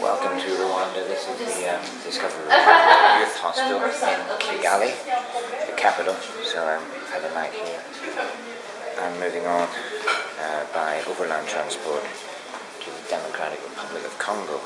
Welcome to Rwanda. This is the um, Discovery Youth Hostel in Kigali, the capital. So um, I had a night here. I'm moving on uh, by overland transport to the Democratic Republic of Congo.